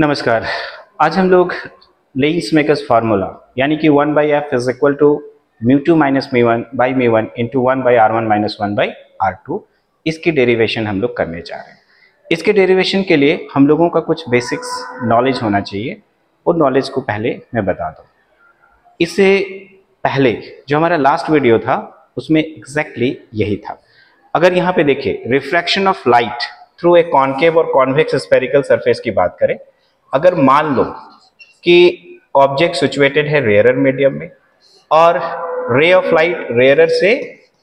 नमस्कार। आज हम लोग लेंस मेकर्स फार्मूला यानी कि one by F is equal to mu two minus mu one by mu one into one by R one minus one by R two इसकी derivation हम लोग करने जा रहे हैं। इसके डेरिवेशन के लिए हम लोगों का कुछ बेसिक्स नॉलेज होना चाहिए। और नॉलेज को पहले मैं बता दूँ। इससे पहले जो हमारा लास्ट वीडियो था, उसमें एग्जैक्टली exactly यही था। अगर यहाँ पे देखिए refraction of light through a concave और कॉन्वेक्स स्पेरिकल सरफेस की बात करें अगर मान लो कि ऑब्जेक्ट सिचुएटेड है रेयरर मीडियम में और रे ऑफ़ लाइट रेयरर से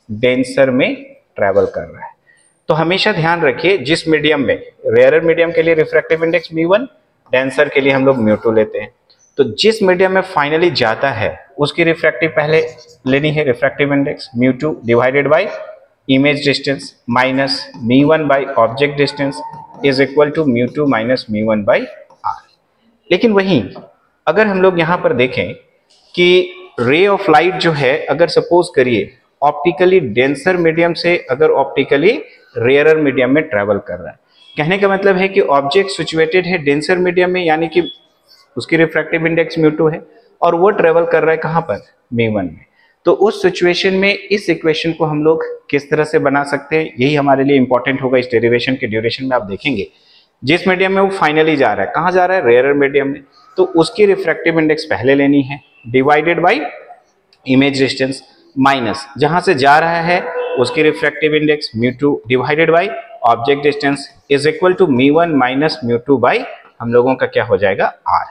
डेंसर में ट्रेवल कर रहा है। तो हमेशा ध्यान रखिए, जिस मीडियम में रेयरर मीडियम के लिए refractive index mu one denser के लिए हम लोग म्यू टू लेते हैं। तो जिस मीडियम में फाइनली जाता है, उसकी रिफ्रैक्टिव पहले लेनी है refractive index mu two divided by image distance minus mu one by object distance is equal to mu two minus mu one by लेकिन वहीं, अगर हम लोग यहाँ पर देखें कि रे ऑफ़ लाइट जो है, अगर सपोज़ करिए ऑप्टिकली डेंसर मीडियम से अगर ऑप्टिकली रेयरर मीडियम में ट्रेवल कर रहा है। कहने का मतलब है कि ऑब्जेक्ट सिचुएटेड है डेंसर मीडियम में, यानी कि उसकी रिफ्रैक्टिव इंडेक्स म्यूटू है, और वो ट्रेवल कर रहा है कहाँ पर? मी वन में। तो उस सिचुएशन में इस इक्वेशन को हम लोग किस तरह से बना सकते हैं, यही हमारे लिए इंपॉर्टेंट होगा। इस डेरिवेशन के ड्यूरेशन में आप देखेंगे। जिस मीडियम में वो फाइनली जा रहा है। कहाँ जा रहा है? रेयर मीडियम में। तो उसकी रिफ्रैक्टिव इंडेक्स पहले लेनी है। Divided by image distance minus जहाँ से जा रहा है, उसकी refractive index mu two divided by object distance is equal to mu one minus mu two by हम लोगों का क्या हो जाएगा? आर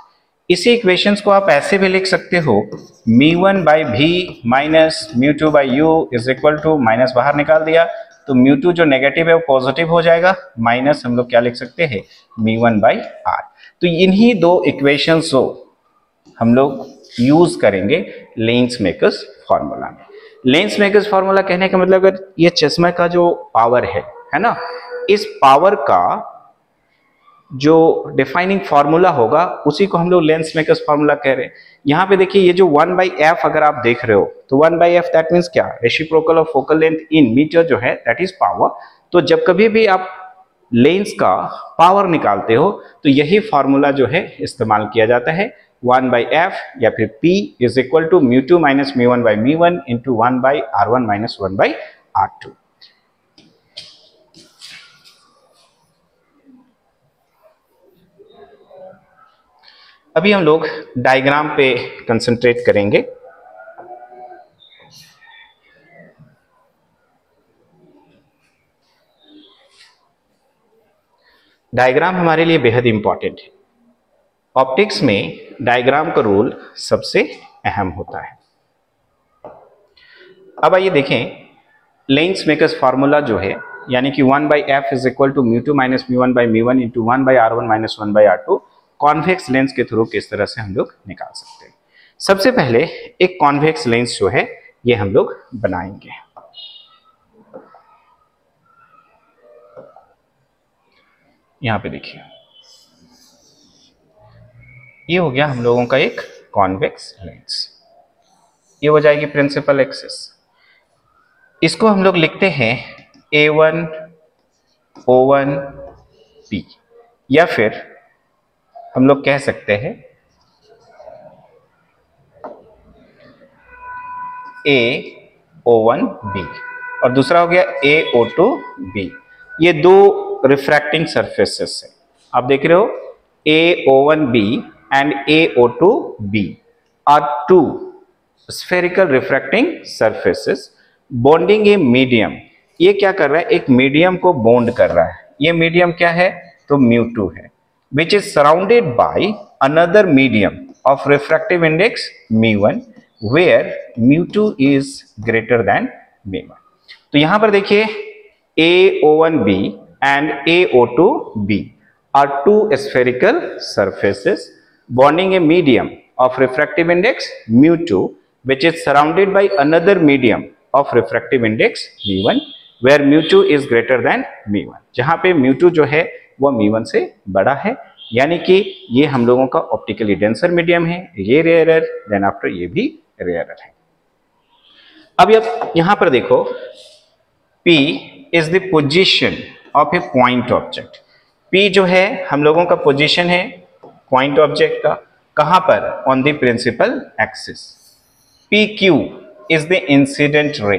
इसी इक्वेशंस को आप ऐसे भी लिख सकते हो। Mu one by v minus mu two by u is equal to minus बाहर निकाल दिया। तो म्यू टू जो नेगेटिव है, वो पॉजिटिव हो जाएगा। माइनस हम लोग क्या लिख सकते हैं? Mu one by R. तो इन्हीं दो इक्वेशंस को हम लोग यूज़ करेंगे लेंस मेकर्स फॉर्मूला में। लेंस मेकर्स फॉर्मूला कहने का मतलब अगर ये चश्मा का जो पावर है है ना? इस पावर का जो डिफाइनिंग फार्मूला होगा, उसी को हम लोग लेंस मेकर्स फार्मूला कह रहे हैं। यहाँ पे देखिए ये जो वन बाई एफ़ अगर आप देख रहे हो तो one by F that means क्या? Reciprocal of focal length in metre जो है दैट इज़ पावर तो जब कभी भी आप लेंस का पावर निकालते हो तो यही फार्मूला जो है इस्तेमाल किया जाता है। वन बाई एफ़ या फिर P is equal to mu two minus mu one by mu one into one by R one minus one by R two अभी हम लोग डायग्राम पे कंसंट्रेट करेंगे। डायग्राम हमारे लिए बेहद इंपॉर्टेंट है। ऑप्टिक्स में डायग्राम का रोल सबसे अहम होता है। अब आइए देखें लेंस मेकर्स फार्मूला जो है, यानी कि one by F is equal to mu two minus mu one by mu one into one by R one minus one by R two convex lens के थ्रू किस तरह से हम लोग निकाल सकते हैं। सबसे पहले एक कॉन्वेक्स लेंस जो है, ये हम लोग बनाएँगे। यहाँ पे देखिए। ये हो गया हम लोगों का एक कॉन्वेक्स लेंस। ये हो जाएगी प्रिंसिपल एक्सिस। इसको हम लोग लिखते हैं A one O one P या फिर हम लोग कह सकते हैं ए ओ वन बी और दूसरा हो गया ए ओ टू बी ये दो रिफ्रैक्टिंग सरफेसेस है। आप देख रहे हो A O one B and AO2B are two spherical refracting surfaces bonding a medium ये क्या कर रहा है? एक मीडियम को बॉन्ड कर रहा है। ये मीडियम क्या है? तो म्यू टू है। By another medium of refractive index mu one where mu two is greater than mu one तो यहाँ पर देखिए A O one B and A O two B are two spherical surfaces bonding a medium of refractive index mu2 which is surrounded by another medium of refractive index mu1 where mu2 is greater than mu1 जहाँ पे mu2 जो है वो mu1 से बड़ा है। यानी कि ये हम लोगों का ऑप्टिकली डेंसर मीडियम है। ये रेयरर देन आफ्टर ये भी रेयरर है। अब अब यहाँ पर देखो, P is the position of a point object P जो है, हम लोगों का पोजिशन है पॉइंट ऑब्जेक्ट का। कहाँ पर? On the principal axis P Q is the incident ray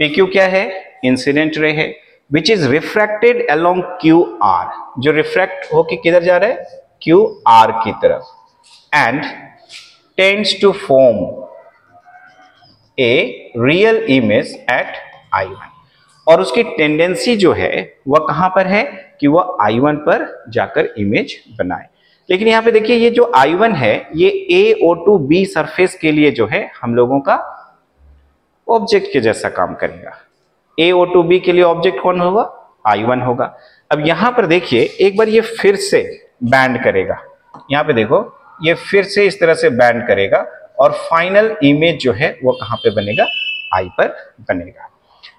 P Q क्या है? इंसिडेंट रे है। Which is refracted along Q R जो रिफ्रैक्ट होके किधर जा रहा है? क्यू आर की तरफ़. And tends to form a real image at I one और उसकी टेंडेंसी जो है, वह कहाँ पर है? कि वह आई वन पर जाकर इमेज बनाए. लेकिन यहाँ पे देखिए, ये जो आई वन है, ये A O two B surface के लिए जो है, हम लोगों का ऑब्जेक्ट के जैसा काम करेगा. ए ओ टू बी के लिए ऑब्जेक्ट कौन होगा? आई वन होगा। अब यहाँ पर देखिए, एक बार ये फिर से बैंड करेगा। यहाँ पे देखो, ये फिर से इस तरह से बैंड करेगा और फाइनल इमेज जो है वो कहाँ पे बनेगा? आई पर बनेगा।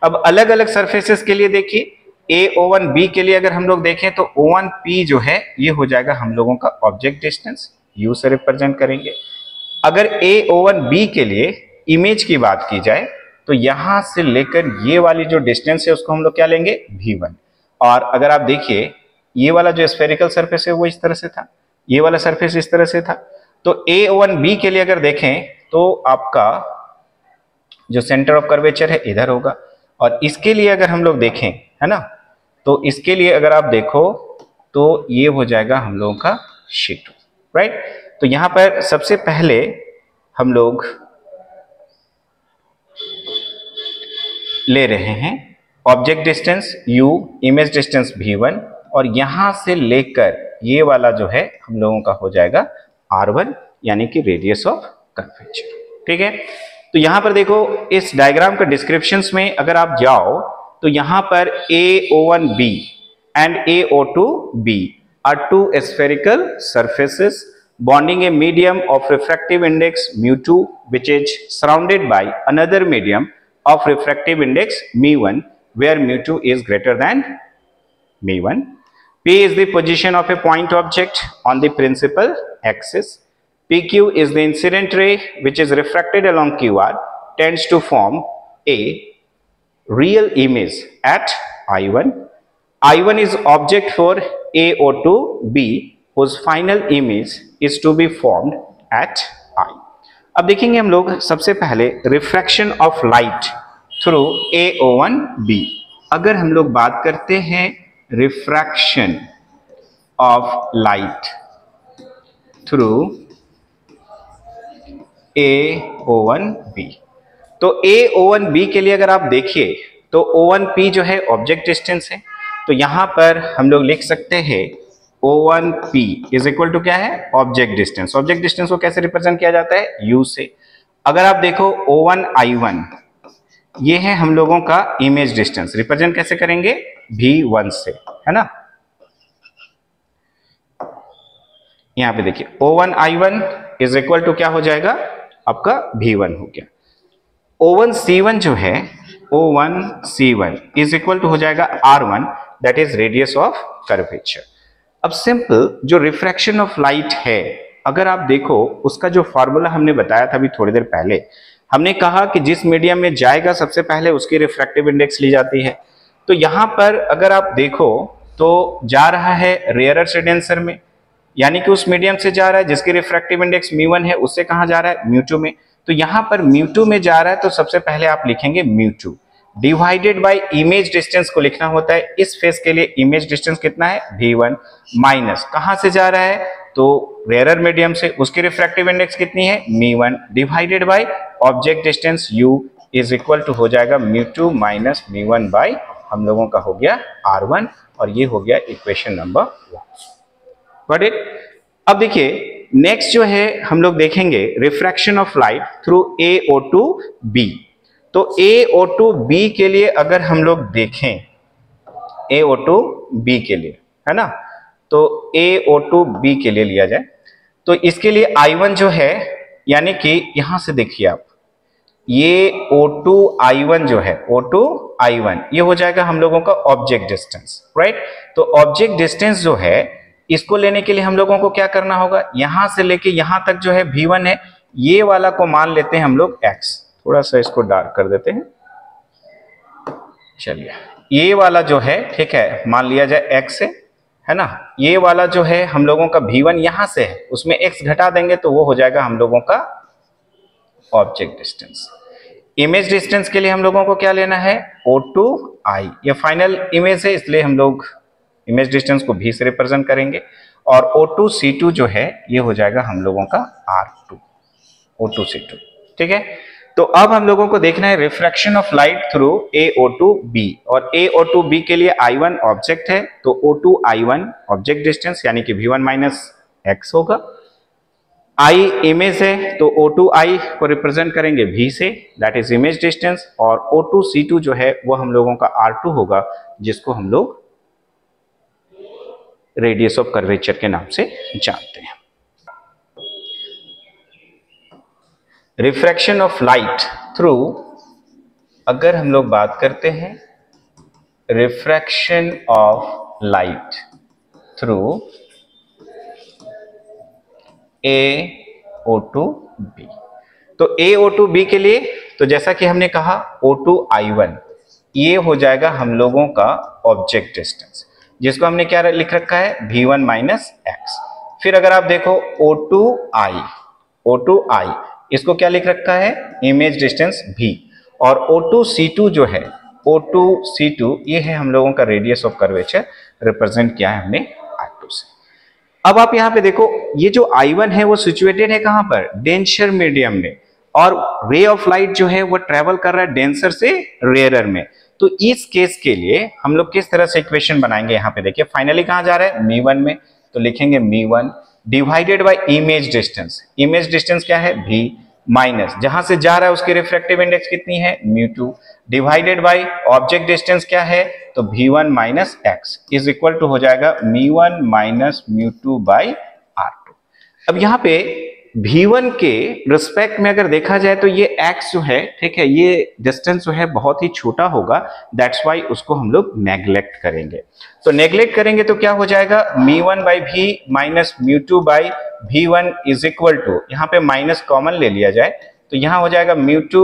अब अलग अलग सरफेसेस के लिए देखिए ए ओ वन बी के लिए अगर हम लोग देखें तो ओ वन पी जो है, ये हो जाएगा हम लोगों का ऑब्जेक्ट डिस्टेंस यू से रिप्रेजेंट करेंगे। अगर ए ओ वन बी के लिए इमेज की बात की जाए तो यहाँ से लेकर ये वाली जो डिस्टेंस है, उसको हम लोग क्या लेंगे? भी वन और अगर आप देखिए, ये वाला जो स्पेरिकल सरफेस है, वो इस तरह से था। ये वाला सरफेस इस तरह से था। तो ए वन बी के लिए अगर देखें तो आपका जो सेंटर ऑफ़ कर्वेचर है, इधर होगा। और इसके लिए अगर हम लोग देखें, है ना? तो इसके लिए अगर आप देखो तो ये हो जाएगा हम लोगों का शीट राइट तो यहाँ पर सबसे पहले हम लोग ले रहे हैं। Object distance u, image distance v one और यहाँ से लेकर ये वाला जो है हम लोगों का हो जाएगा आर वन यानी कि रेडियस ऑफ़ कन्वेक्चर ठीक है? तो यहाँ पर देखो इस डायग्राम का डिस्क्रिप्शन में अगर आप जाओ तो यहाँ पर A O one B and A O two B are two spherical surfaces bonding a medium of refractive index mu two which is surrounded by another medium of refractive index mu1 where mu2 is greater than mu1. P is the position of a point object on the principal axis. PQ is the incident ray which is refracted along QR tends to form a real image at I1. I1 is object for AO2 B whose final image is to be formed at. अब देखेंगे हम लोग सबसे पहले refraction of light through A O one B अगर हम लोग बात करते हैं refraction of light through A O one B तो ए ओ वन बी के लिए अगर आप देखिए तो ओ वन पी जो है ऑब्जेक्ट डिस्टेंस है। तो यहाँ पर हम लोग लिख सकते हैं O one P is equal to क्या है? ऑब्जेक्ट डिस्टेंस ऑब्जेक्ट डिस्टेंस को कैसे रिप्रेजेंट किया जाता है? यू से। अगर आप देखो ओ वन आई वन ये है हम लोगों का इमेज डिस्टेंस रिप्रेजेंट कैसे करेंगे? भी वन से। है ना? यहाँ पे देखिए O one I one is equal to क्या हो जाएगा? आपका भी वन हो गया। ओ वन सी वन जो है O one C one is equal to हो जाएगा R one that is radius of curvature अब सिंपल जो रिफ्रैक्शन ऑफ़ लाइट है, अगर आप देखो, उसका जो फॉर्मूला हमने बताया था अभी थोड़ी देर पहले, हमने कहा कि जिस मीडियम में जाएगा, सबसे पहले उसकी रिफ्रैक्टिव इंडेक्स ली जाती है। तो यहाँ पर अगर आप देखो तो जा रहा है रेयरर से डेंसर में, यानी कि उस मीडियम से जा रहा है, जिसकी रिफ्रैक्टिव इंडेक्स म्यू वन है, उससे कहाँ जा रहा है? म्यू टू में। तो यहाँ पर म्यू टू में जा रहा है तो सबसे पहले आप लिखेंगे mu two divided by image distance को लिखना होता है। इस फेस के लिए इमेज डिस्टेंस कितना है? वी वन माइनस कहाँ से जा रहा है? तो रेयर मीडियम से। उसकी रिफ्रैक्टिव इंडेक्स कितनी है? Mu one divided by object distance u is equal to हो जाएगा mu two minus mu one by हम लोगों का हो गया आर वन और ये हो गया इक्वेशन नंबर वन इट अब देखिए नेक्स्ट जो है, हम लोग देखेंगे refraction of light through A O two B तो ए ओ टू बी के लिए अगर हम लोग देखें ए ओ टू बी के लिए, है ना? तो ए ओ टू बी के लिए लिया जाए। तो इसके लिए आई वन जो है, यानी कि यहाँ से देखिए आप, ये ओ टू आई वन जो है ओ टू आई वन ये हो जाएगा हम लोगों का ऑब्जेक्ट डिस्टेंस राइट तो ऑब्जेक्ट डिस्टेंस जो है, इसको लेने के लिए हम लोगों को क्या करना होगा? यहाँ से लेके यहाँ तक जो है भी वन है, ये वाला को मान लेते हैं हम लोग एक्स थोड़ा सा इसको डार्क कर देते हैं। चलिए, ये वाला जो है, ठीक है, मान लिया जाए एक्स है है ना? ये वाला जो है, हम लोगों का भी वन यहाँ से है, उसमें x घटा देंगे तो वो हो जाएगा हम लोगों का ऑब्जेक्ट डिस्टेंस इमेज डिस्टेंस के लिए हम लोगों को क्या लेना है? ओ टू आई ये फाइनल इमेज है, इसलिए हम लोग इमेज डिस्टेंस को भी से रिप्रेजेंट करेंगे। और ओ टू सी टू जो है, ये हो जाएगा हम लोगों का R two O two C two ठीक है? तो अब हम लोगों को देखना है refraction of light through A O two B और ए ओ टू बी के लिए आई वन ऑब्जेक्ट है तो O two I one object distance यानी कि वी वन माइनस एक्स होगा। आई इमेज है तो ओ टू आई को रिप्रेजेंट करेंगे V say that is image distance और ओ टू सी टू जो है, वो हम लोगों का आर टू होगा, जिसको हम लोग रेडियस ऑफ़ कर्वेचर के नाम से जानते हैं। रिफ्रैक्शन ऑफ़ लाइट थ्रू अगर हम लोग बात करते हैं, refraction of light through A O two B तो ए ओ टू बी के लिए तो जैसा कि हमने कहा ओ टू आई वन ये हो जाएगा हम लोगों का ऑब्जेक्ट डिस्टेंस जिसको हमने क्या लिख रखा है? भी वन माइनस एक्स फिर अगर आप देखो ओ टू आई ओ टू आई इसको क्या लिख रखा है? इमेज डिस्टेंस भी और ओ टू सी टू जो है ओ टू सी टू ये है हम लोगों का रेडियस ऑफ़ कर्वेचर रिप्रेजेंट किया है हमने आर टू से। अब आप यहाँ पे देखो, ये जो I1 है वो सिचुएटेड है कहाँ पर? डेंसर मीडियम में। और रे ऑफ़ लाइट जो है वो ट्रेवल कर रहा है डेंसर से रेयरर में। तो इस केस के लिए हम लोग किस तरह से इक्वेशन बनाएँगे यहाँ पे देखिए फाइनली कहाँ जा रहा है? मी वन में। तो लिखेंगे mu one divided by image distance image distance क्या है? भी माइनस जहाँ से जा रहा है उसकी रिफ्रेक्टिव इंडेक्स कितनी है? Mu two divided by object distance क्या है? तो v one minus x is equal to हो जाएगा mu one minus mu two by R two अब यहाँ पे V1 के रिस्पेक्ट में अगर देखा जाए तो ये एक्स जो है, ठीक है, ये डिस्टेंस जो है बहुत ही छोटा होगा। दैट्स वाई उसको हम लोग नेग्लेक्ट करेंगे। तो नेग्लेक्ट करेंगे तो क्या हो जाएगा? Mu one by v minus mu two by v one is equal to यहाँ पे माइनस कॉमन ले लिया जाए तो यहाँ हो जाएगा म्यू टू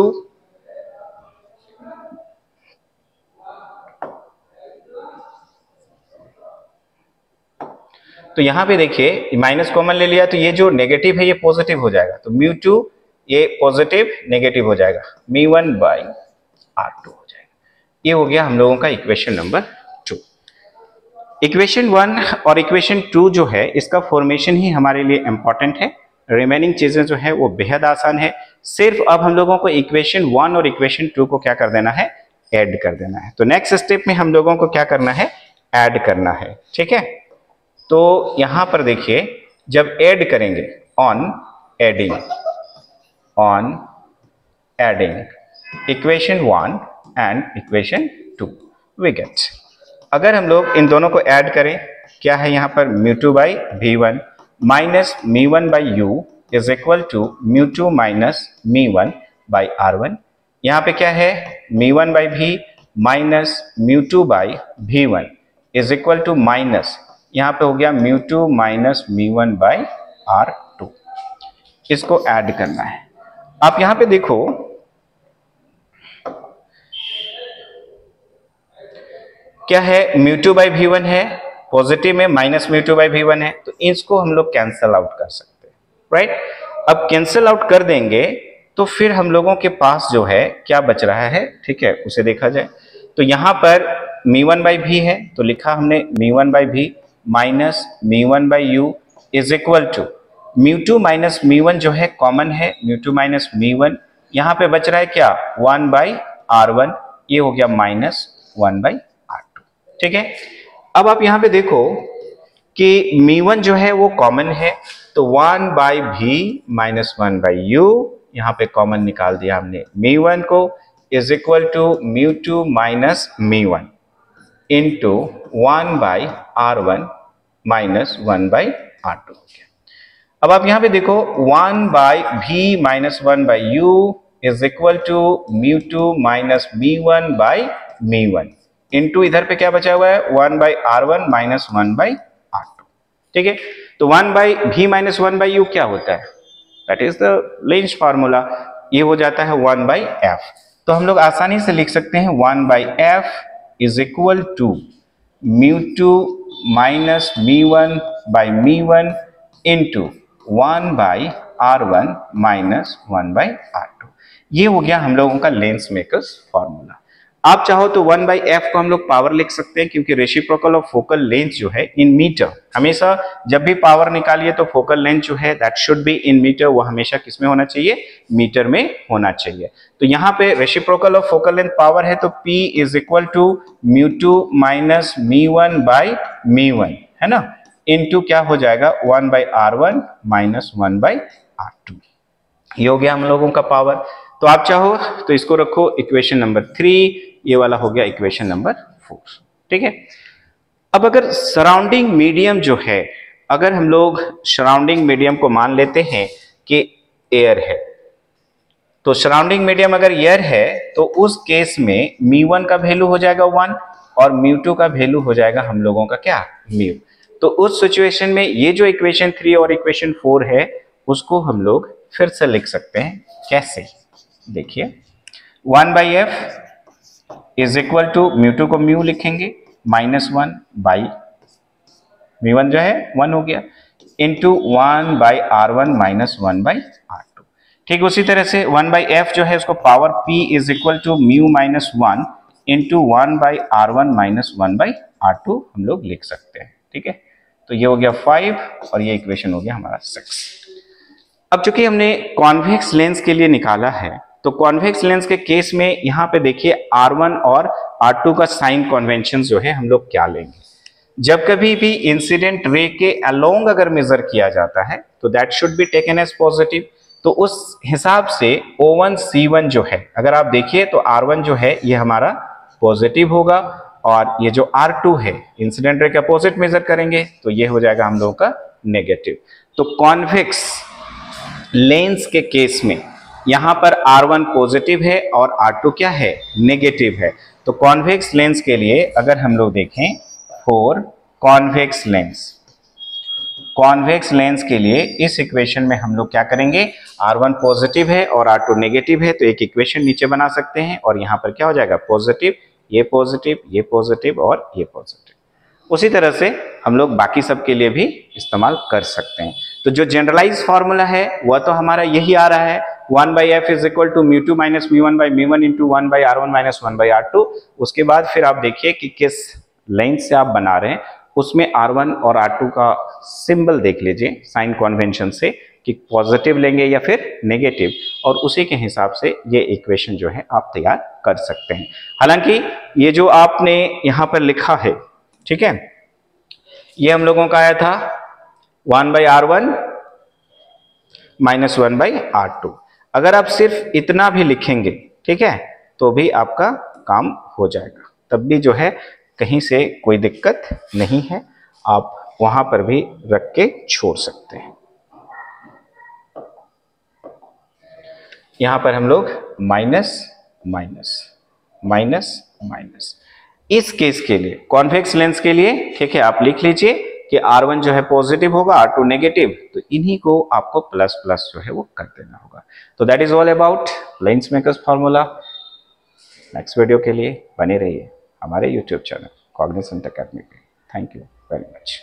तो यहाँ पे देखिए माइनस कॉमन ले लिया तो ये जो नेगेटिव है, ये पॉजिटिव हो जाएगा। तो म्यू टू ये पॉजिटिव नेगेटिव हो जाएगा। Mu one by R two हो जाएगा। ये हो गया हम लोगों का equation number two equation one और इक्वेशन टू जो है, इसका फॉर्मेशन ही हमारे लिए इंपॉर्टेंट है। रिमेनिंग चीज़ें जो है, वो बेहद आसान है। सिर्फ़ अब हम लोगों को इक्वेशन वन और इक्वेशन टू को क्या कर देना है? ऐड कर देना है। तो नेक्स्ट स्टेप में हम लोगों को क्या करना है? ऐड करना है। ठीक है? तो यहाँ पर देखिए, जब ऐड करेंगे on adding on adding equation one and equation two we get अगर हम लोग इन दोनों को ऐड करें, क्या है यहाँ पर mu two by v one minus mu one by u is equal to mu two minus mu one by R one यहाँ पे क्या है? Mu one by v minus mu two by v one is equal to minus यहाँ पे हो गया mu two minus mu one by R two. इसको add करना है। आप यहाँ पे देखो, क्या है, mu two by v one है, पॉजिटिव में minus mu two by v one है तो इसको हम लोग कैंसल आउट कर सकते हैं राइट अब कैंसल आउट कर देंगे तो फिर हम लोगों के पास जो है, क्या बच रहा है, ठीक है, उसे देखा जाए। तो यहाँ पर मी वन बाई भी है तो लिखा हमने mu one by v minus mu one by u is equal to mu two minus mu one जो है कॉमन है mu two minus mu one यहाँ पे बच रहा है क्या? वन बाई आर वन ये हो गया minus one by R two ठीक है? अब आप यहाँ पे देखो कि मी वन जो है वो कॉमन है तो one by v minus one by u यहाँ पे कॉमन निकाल दिया हमने। मी वन को is equal to mu two minus mu one into one by R one minus one by R two हो गया अब आप यहाँ पे देखो one by v minus one by u is equal to mu two minus mu one by mu one into इधर पे क्या बचा हुआ है one by R one minus one by R two ठीक है तो one by v minus one by u क्या होता है that is the lens formula ये हो जाता है वन बाई एफ़ तो हम लोग आसानी से लिख सकते हैं one by f is equal to mu 2 minus mu one by mu one into one by R one minus one by R two ये हो गया हम लोगों का लेंस मेकर्स फॉर्मूला आप चाहो तो वन बाई एफ़ को हम लोग पावर लिख सकते हैं, क्योंकि रेशिप्रोकल ऑफ़ फोकल लेंथ जो है इन मीटर हमेशा जब भी पावर निकालिए तो फोकल लेंथ जो है that should be in metre वो हमेशा किसमें होना चाहिए? मीटर में होना चाहिए। तो यहाँ पे reciprocal of focal length power है तो P is equal to mu two minus mu one by mu one है ना? इनटू क्या हो जाएगा? One by R one minus one by R two ये हो गया हम लोगों का पावर तो आप चाहो तो इसको रखो इक्वेशन नंबर थ्री ये वाला हो गया इक्वेशन नंबर फोर ठीक है? अब अगर सराउंडिंग मीडियम जो है, अगर हम लोग सराउंडिंग मीडियम को मान लेते हैं कि एयर है तो सराउंडिंग मीडियम अगर एयर है तो उस केस में मी वन का वैल्यू हो जाएगा वन और म्यू टू का वैल्यू हो जाएगा हम लोगों का क्या? म्यू तो उस सिचुएशन में ये जो इक्वेशन थ्री और इक्वेशन फोर है, उसको हम लोग फिर से लिख सकते हैं। कैसे? देखिए। One by f is equal to mu two को म्यू लिखेंगे minus one by mu one जो है वन हो गया into one by R one minus one by R two ठीक, उसी तरह से वन बाई एफ़ जो है, उसको power P is equal to mu minus one into one by R one minus one by R two हम लोग लिख सकते हैं। ठीक है? तो ये हो गया फाइव और ये इक्वेशन हो गया हमारा सिक्स अब चूँकि हमने कॉन्वेक्स लेंस के लिए निकाला है तो कॉन्वेक्स लेंस के केस में यहाँ पे देखिए R1 और R2 का साइन कॉन्वेंशन जो है, हम लोग क्या लेंगे? जब कभी भी इंसिडेंट रे के अलोंग अगर मेजर किया जाता है तो that should be taken as positive तो उस हिसाब से O1 C1 जो है, अगर आप देखिए तो R1 जो है, ये हमारा पॉजिटिव होगा और ये जो R2 है इंसिडेंट रे के अपोजिट मेजर करेंगे तो ये हो जाएगा हम लोगों का नेगेटिव तो कॉन्वेक्स लेंस के केस में यहाँ पर R1 पॉजिटिव है और R2 क्या है? नेगेटिव है। तो कॉन्वेक्स लेंस के लिए अगर हम लोग देखें for convex lens convex lens के लिए इस इक्वेशन में हम लोग क्या करेंगे? R1 पॉजिटिव है और R2 नेगेटिव है तो एक इक्वेशन नीचे बना सकते हैं और यहाँ पर क्या हो जाएगा? पॉजिटिव ये पॉजिटिव ये पॉजिटिव और ये पॉजिटिव उसी तरह से हम लोग बाकी सब के लिए भी इस्तेमाल कर सकते हैं। तो जो जनरलाइज फॉर्मूला है, वह तो हमारा यही आ रहा है। One by f is equal to mu two minus mu one by mu one into one by R one minus one by R two. उसके बाद फिर आप देखिए कि किस लेंथ से आप बना रहे हैं। उसमें आर वन और आर टू का सिंबल देख लीजिए, साइन कॉन्वेंशन से, कि पॉजिटिव लेंगे या फिर नेगेटिव, और उसी के हिसाब से ये इक्वेशन जो है आप तैयार कर सकते हैं। हालाँकि ये जो आपने यहाँ पर लिखा है, ठीक है, ये हम लोगों का आया था one by R one minus one by R two. अगर आप सिर्फ़ इतना भी लिखेंगे, ठीक है तो भी आपका काम हो जाएगा। तब भी जो है, कहीं से कोई दिक्कत नहीं है। आप वहाँ पर भी रख के छोड़ सकते हैं। यहाँ पर हम लोग माइनस माइनस माइनस माइनस। इस केस के लिए कॉन्वेक्स लेंस के लिए, ठीक है, आप लिख लीजिए। कि R1 जो है पॉजिटिव होगा R2 नेगेटिव तो इन्हीं को आपको प्लस प्लस जो है वो कर देना होगा। तो that is all about lens makers formula next video के लिए बने रहिए हमारे यूट्यूब चैनल कॉग्निसेंट अकेडमी पे। Thank you very much